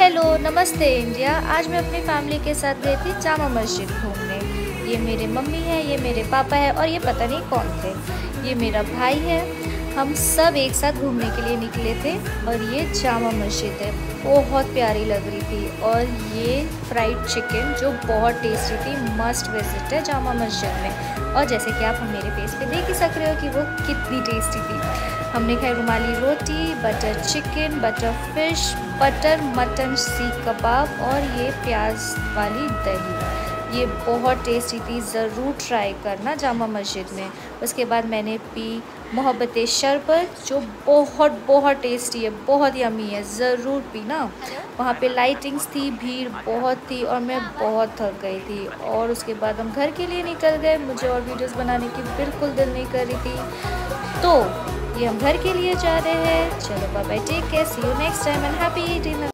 Hello, नमस्ते India. आज मैं अपनी फैमिली के साथ गई थी जामा मस्जिद घूमने। ये मेरे मम्मी है, ये मेरे पापा है और ये पता नहीं कौन थे। ये मेरा भाई है। हम सब एक साथ घूमने के लिए निकले थे और ये जामा मस्जिद है। बहुत प्यारी लग रही थी और ये फ्राइड चिकन जो बहुत टेस्टी थी मस्ट विज़िट है जामा मस्जिद में। और जैसे कि आप मेरे फेस पे देख ही सक रहे हो कि वो कितनी टेस्टी थी। हमने खाई rumali roti butter chicken butter fish butter mutton seekh kebab और ये प्याज वाली दही। ये बहुत टेस्टी थी ज़रूर ट्राई करना जामा मस्जिद में। उसके बाद मैंने पी मोहब्बत शरबत जो बहुत बहुत टेस्टी है बहुत यमी है ज़रूर पी ना वहाँ पे लाइटिंग्स थी भीड़ बहुत थी और मैं बहुत थक गई थी। और उसके बाद हम घर के लिए निकल गए। मुझे और वीडियोस बनाने की बिल्कुल दिल नहीं कर रही थी। तो ये हम घर के लिए जा रहे हैं। चलो bye bye take care see you next time and happy dinner